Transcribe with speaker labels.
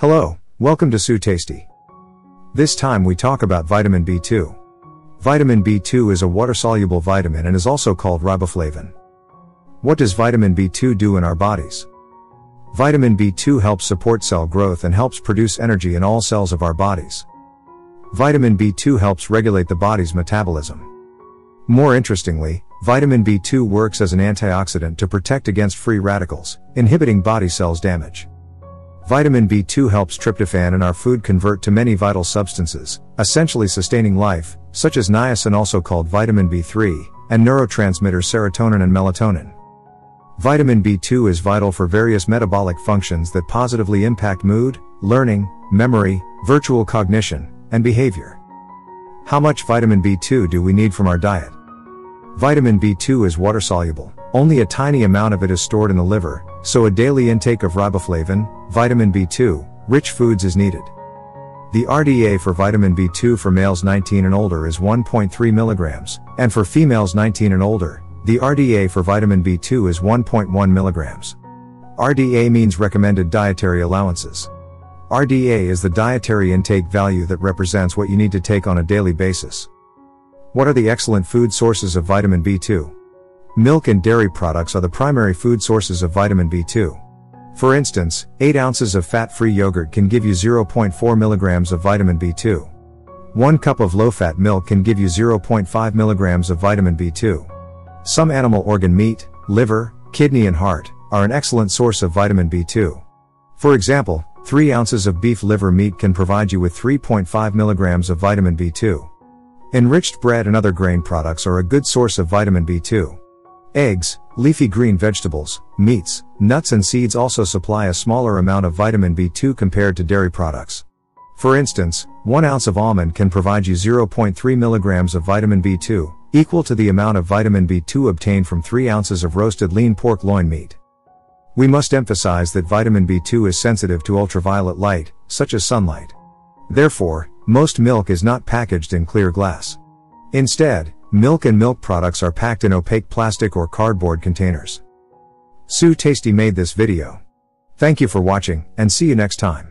Speaker 1: Hello, welcome to SuTasty. This time we talk about vitamin B2. Vitamin B2 is a water-soluble vitamin and is also called riboflavin. What does vitamin B2 do in our bodies? Vitamin B2 helps support cell growth and helps produce energy in all cells of our bodies. Vitamin B2 helps regulate the body's metabolism. More interestingly, vitamin B2 works as an antioxidant to protect against free radicals, inhibiting body cells damage. Vitamin B2 helps tryptophan in our food convert to many vital substances, essentially sustaining life, such as niacin also called vitamin B3, and neurotransmitters serotonin and melatonin. Vitamin B2 is vital for various metabolic functions that positively impact mood, learning, memory, virtual cognition, and behavior. How much vitamin B2 do we need from our diet? Vitamin B2 is water soluble, only a tiny amount of it is stored in the liver, so a daily intake of riboflavin, vitamin B2, rich foods is needed. The RDA for vitamin B2 for males 19 and older is 1.3 mg, and for females 19 and older, the RDA for vitamin B2 is 1.1 mg. RDA means recommended dietary allowances. RDA is the dietary intake value that represents what you need to take on a daily basis. What are the excellent food sources of vitamin B2? Milk and dairy products are the primary food sources of vitamin B2. For instance, 8 ounces of fat-free yogurt can give you 0.4 milligrams of vitamin B2. 1 cup of low-fat milk can give you 0.5 milligrams of vitamin B2. Some animal organ meat, liver, kidney and heart, are an excellent source of vitamin B2. For example, 3 ounces of beef liver meat can provide you with 3.5 milligrams of vitamin B2. Enriched bread and other grain products are a good source of vitamin B2. Eggs, leafy green vegetables, meats, nuts and seeds also supply a smaller amount of vitamin B2 compared to dairy products. For instance, 1 ounce of almond can provide you 0.3 milligrams of vitamin B2, equal to the amount of vitamin B2 obtained from 3 ounces of roasted lean pork loin meat. We must emphasize that vitamin B2 is sensitive to ultraviolet light, such as sunlight. Therefore, most milk is not packaged in clear glass. Instead, Milk and milk products are packed in opaque plastic or cardboard containers. SuTasty made this video. Thank you for watching, and see you next time.